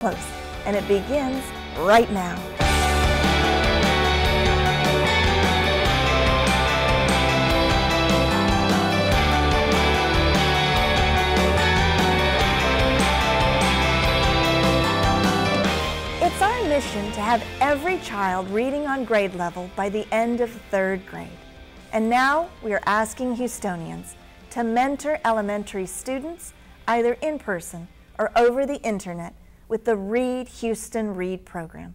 close, and it begins right now. It's our mission to have every child reading on grade level by the end of third grade. And now we are asking Houstonians to mentor elementary students either in person or over the internet with the Read Houston Read program.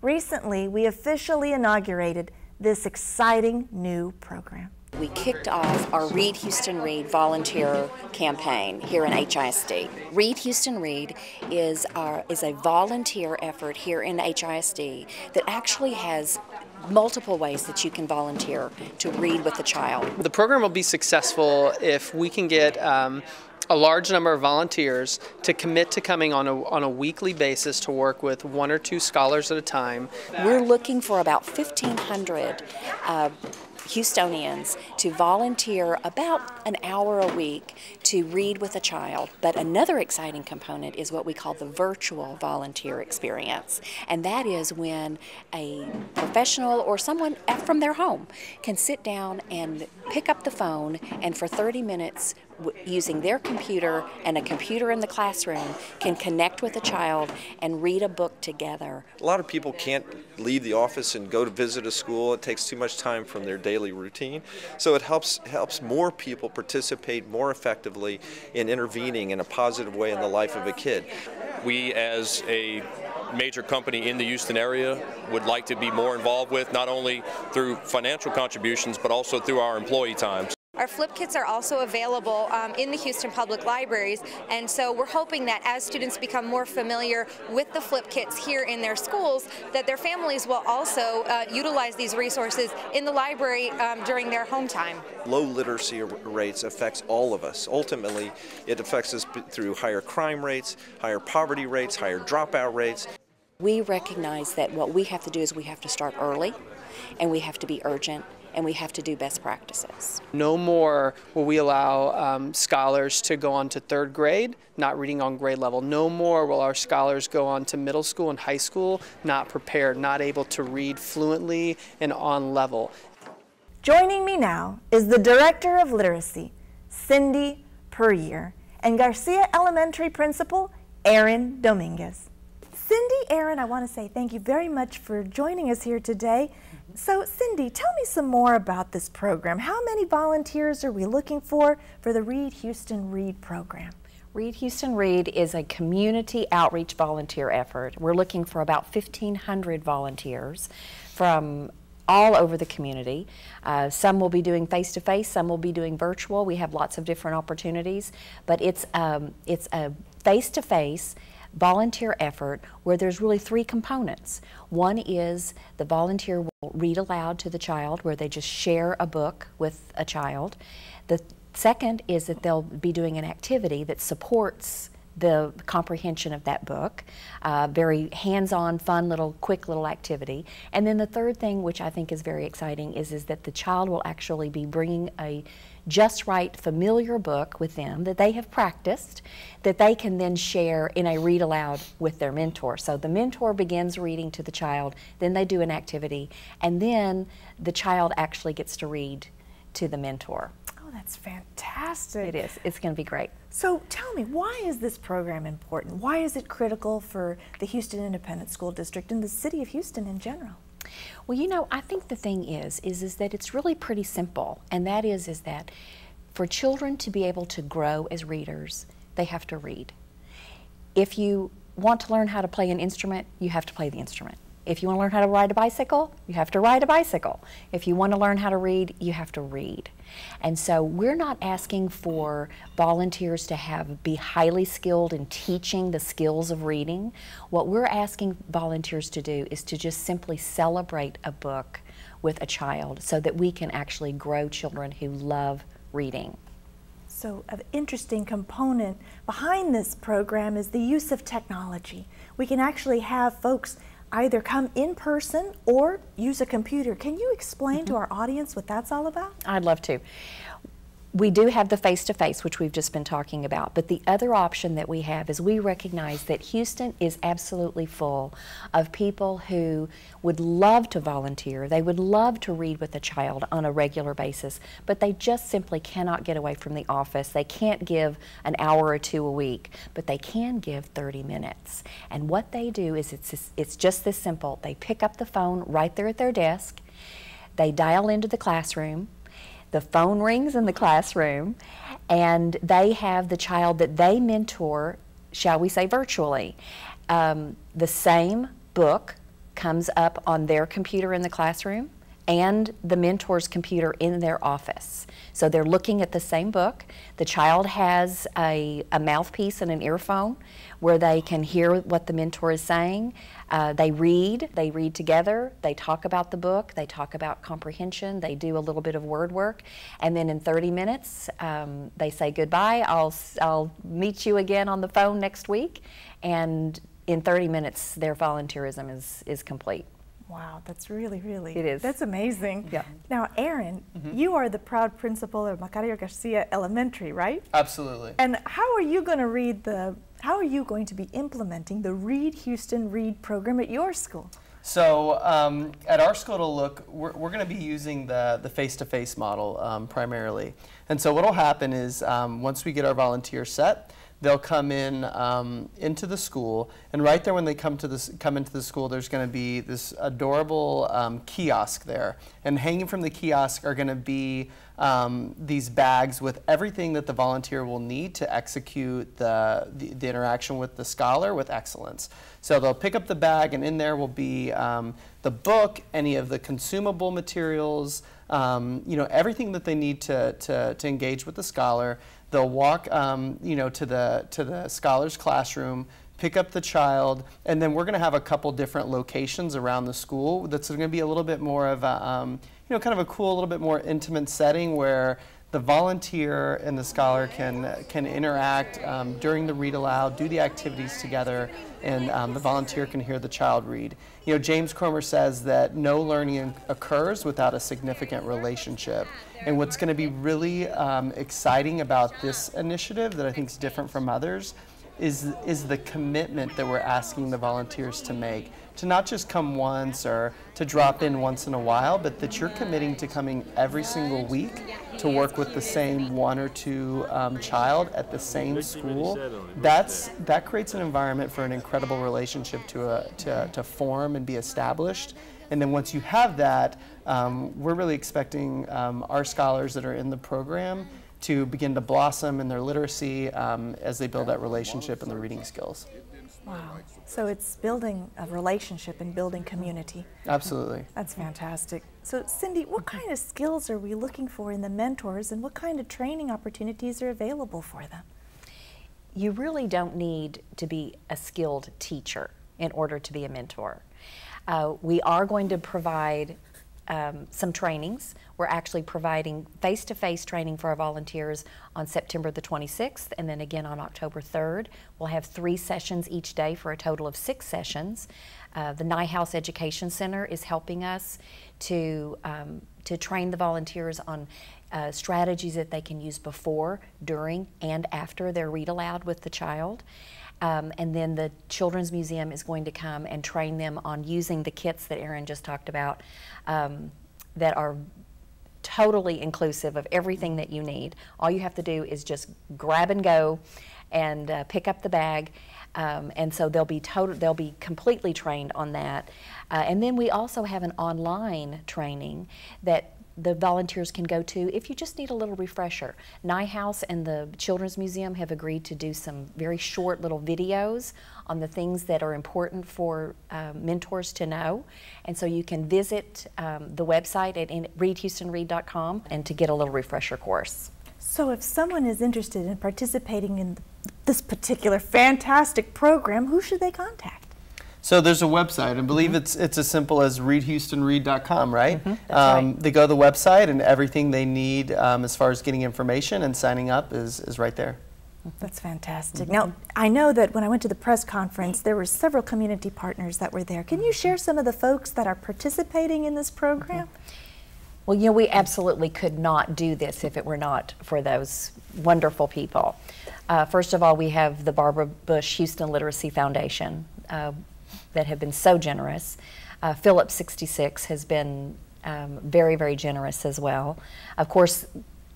Recently, we officially inaugurated this exciting new program. We kicked off our Read Houston Read volunteer campaign here in HISD. Read Houston Read is, our, is a volunteer effort here in HISD that actually has multiple ways that you can volunteer to read with a child. The program will be successful if we can get um, a large number of volunteers to commit to coming on a, on a weekly basis to work with one or two scholars at a time. We're looking for about 1,500 uh, Houstonians to volunteer about an hour a week to read with a child. But another exciting component is what we call the virtual volunteer experience. And that is when a professional or someone from their home can sit down and pick up the phone and for 30 minutes using their computer and a computer in the classroom can connect with a child and read a book together. A lot of people can't leave the office and go to visit a school. It takes too much time from their daily routine. So it helps helps more people participate more effectively in intervening in a positive way in the life of a kid. We as a major company in the Houston area would like to be more involved with, not only through financial contributions, but also through our employee time. Our flip kits are also available um, in the Houston Public Libraries, and so we're hoping that as students become more familiar with the flip kits here in their schools, that their families will also uh, utilize these resources in the library um, during their home time. Low literacy rates affects all of us. Ultimately, it affects us through higher crime rates, higher poverty rates, higher dropout rates. We recognize that what we have to do is we have to start early, and we have to be urgent, and we have to do best practices. No more will we allow um, scholars to go on to third grade, not reading on grade level. No more will our scholars go on to middle school and high school, not prepared, not able to read fluently and on level. Joining me now is the Director of Literacy, Cindy Puryear, and Garcia Elementary Principal, Aaron Dominguez. Aaron, I want to say thank you very much for joining us here today. So, Cindy, tell me some more about this program. How many volunteers are we looking for for the Read Houston Read program? Read Houston Read is a community outreach volunteer effort. We're looking for about 1,500 volunteers from all over the community. Uh, some will be doing face-to-face, -face, some will be doing virtual. We have lots of different opportunities, but it's, um, it's a face-to-face -face volunteer effort where there's really three components. One is the volunteer will read aloud to the child where they just share a book with a child. The second is that they'll be doing an activity that supports the comprehension of that book. Uh, very hands-on, fun little, quick little activity. And then the third thing, which I think is very exciting, is, is that the child will actually be bringing a just right familiar book with them that they have practiced that they can then share in a read aloud with their mentor. So the mentor begins reading to the child, then they do an activity, and then the child actually gets to read to the mentor. That's fantastic. It is. It's going to be great. So tell me, why is this program important? Why is it critical for the Houston Independent School District and the city of Houston in general? Well, you know, I think the thing is, is, is that it's really pretty simple, and that is, is that for children to be able to grow as readers, they have to read. If you want to learn how to play an instrument, you have to play the instrument. If you want to learn how to ride a bicycle, you have to ride a bicycle. If you want to learn how to read, you have to read. And so we're not asking for volunteers to have be highly skilled in teaching the skills of reading. What we're asking volunteers to do is to just simply celebrate a book with a child so that we can actually grow children who love reading. So an interesting component behind this program is the use of technology. We can actually have folks either come in person or use a computer. Can you explain mm -hmm. to mm-hmm. our audience what that's all about? I'd love to. We do have the face to face, which we've just been talking about, but the other option that we have is we recognize that Houston is absolutely full of people who would love to volunteer. They would love to read with a child on a regular basis, but they just simply cannot get away from the office. They can't give an hour or two a week, but they can give 30 minutes. And what they do is it's, it's just this simple. They pick up the phone right there at their desk, they dial into the classroom the phone rings in the classroom, and they have the child that they mentor, shall we say virtually. Um, the same book comes up on their computer in the classroom and the mentor's computer in their office. So they're looking at the same book. The child has a, a mouthpiece and an earphone where they can hear what the mentor is saying. Uh, they read, they read together, they talk about the book, they talk about comprehension, they do a little bit of word work, and then in 30 minutes um, they say goodbye. I'll, I'll meet you again on the phone next week, and in 30 minutes their volunteerism is, is complete. Wow, that's really, really. It is. That's amazing. Yeah. Now, Aaron, mm-hmm. you are the proud principal of Macario Garcia Elementary, right? Absolutely. And how are you going to read the how are you going to be implementing the Read Houston Read program at your school? So um, at our school to look, we're, we're going to be using the, the face-to-face model um, primarily. And so what will happen is um, once we get our volunteer set, they'll come in um, into the school, and right there when they come to this come into the school, there's going to be this adorable um, kiosk there, and hanging from the kiosk are going to be um, these bags with everything that the volunteer will need to execute the, the, the interaction with the scholar with excellence. So they'll pick up the bag, and in there will be um, the book, any of the consumable materials, um, you know, everything that they need to, to, to engage with the scholar. They'll walk, um, you know, to the to the scholar's classroom, pick up the child, and then we're going to have a couple different locations around the school. That's going to be a little bit more of a, um, you know, kind of a cool, a little bit more intimate setting where the volunteer and the scholar can can interact um, during the read aloud, do the activities together, and um, the volunteer can hear the child read. You know, James Comer says that no learning occurs without a significant relationship. And what's going to be really um, exciting about this initiative that I think is different from others is, is the commitment that we're asking the volunteers to make to not just come once or to drop in once in a while, but that you're committing to coming every single week to work with the same one or two um, child at the same school. That's that creates an environment for an incredible relationship to, a, to, to form and be established. And then once you have that, um, we're really expecting um, our scholars that are in the program to begin to blossom in their literacy um, as they build that relationship and the reading skills. Wow. So it's building a relationship and building community. Absolutely. That's fantastic. So, Cindy, what kind of skills are we looking for in the mentors and what kind of training opportunities are available for them? You really don't need to be a skilled teacher in order to be a mentor. Uh, we are going to provide um, some trainings. We're actually providing face to face training for our volunteers on September the 26th and then again on October 3rd. We'll have three sessions each day for a total of six sessions. Uh, the Neuhaus Education Center is helping us to, um, to train the volunteers on uh, strategies that they can use before, during, and after their read aloud with the child. Um, and then the Children's Museum is going to come and train them on using the kits that Aaron just talked about um, that are totally inclusive of everything that you need. All you have to do is just grab and go and uh, pick up the bag. Um, and so they'll be total, they'll be completely trained on that. Uh, and then we also have an online training that the volunteers can go to if you just need a little refresher. Neuhaus and the Children's Museum have agreed to do some very short little videos on the things that are important for uh, mentors to know. And so you can visit um, the website at readhoustonread.com and to get a little refresher course. So if someone is interested in participating in this particular fantastic program, who should they contact? So there's a website. I believe mm -hmm. it's it's as simple as readhoustonread.com, right? Mm -hmm. um, right? They go to the website and everything they need um, as far as getting information and signing up is, is right there. That's fantastic. Mm -hmm. Now, I know that when I went to the press conference, there were several community partners that were there. Can you share some of the folks that are participating in this program? Well, you know, we absolutely could not do this if it were not for those wonderful people. Uh, first of all, we have the Barbara Bush Houston Literacy Foundation uh, that have been so generous. Uh, Phillips 66 has been um, very, very generous as well. Of course,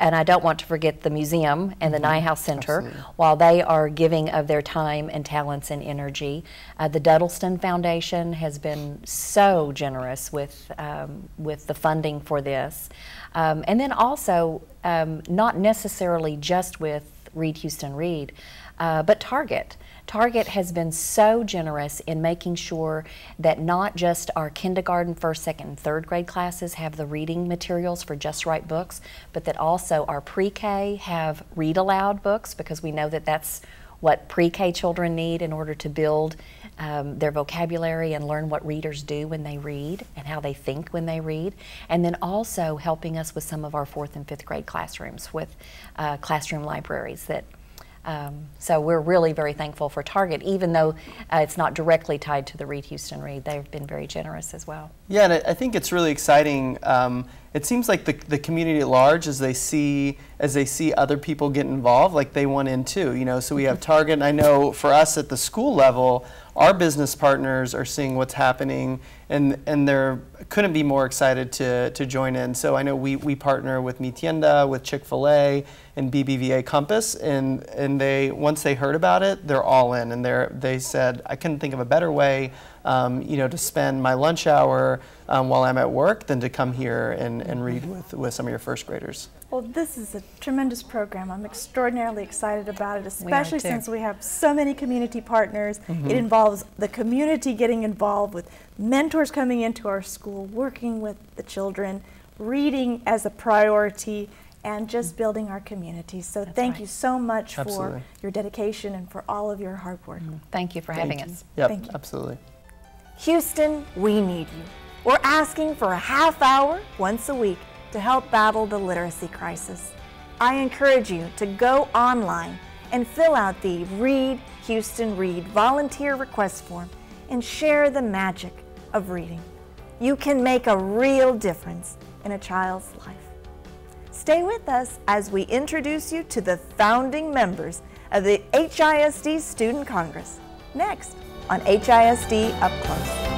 and I don't want to forget the museum and the mm-hmm. Neuhaus Center, Absolutely. while they are giving of their time and talents and energy. Uh, the Duddleston Foundation has been so generous with, um, with the funding for this. Um, and then also, um, not necessarily just with Read Houston Read, uh, but Target. Target has been so generous in making sure that not just our kindergarten, first, second, and third grade classes have the reading materials for Just Right books, but that also our pre-K have read aloud books because we know that that's what pre-K children need in order to build um, their vocabulary and learn what readers do when they read and how they think when they read. And then also helping us with some of our fourth and fifth grade classrooms with uh, classroom libraries that um, so we're really very thankful for Target, even though uh, it's not directly tied to the Read Houston Read. They've been very generous as well. Yeah, and I think it's really exciting. Um, it seems like the, the community at large, as they see as they see other people get involved, like they want in too. You know, so we have Target. And I know for us at the school level, our business partners are seeing what's happening and and they're couldn't be more excited to, to join in. So I know we, we partner with Mi Tienda, with Chick-fil-A, and BBVA Compass, and and they once they heard about it, they're all in, and they they said I couldn't think of a better way, um, you know, to spend my lunch hour um, while I'm at work than to come here and, and read with, with some of your first graders. Well, this is a tremendous program. I'm extraordinarily excited about it, especially we since we have so many community partners. Mm -hmm. It involves the community getting involved with mentors coming into our school, working with the children, reading as a priority, and just building our community. So That's thank right. you so much absolutely. for your dedication and for all of your hard work. Mm -hmm. Thank you for thank having you. us. Yep, thank you. absolutely. Houston, we need you. We're asking for a half hour once a week to help battle the literacy crisis. I encourage you to go online and fill out the Read Houston Read volunteer request form and share the magic of reading. You can make a real difference in a child's life. Stay with us as we introduce you to the founding members of the HISD Student Congress. Next on HISD Up Close.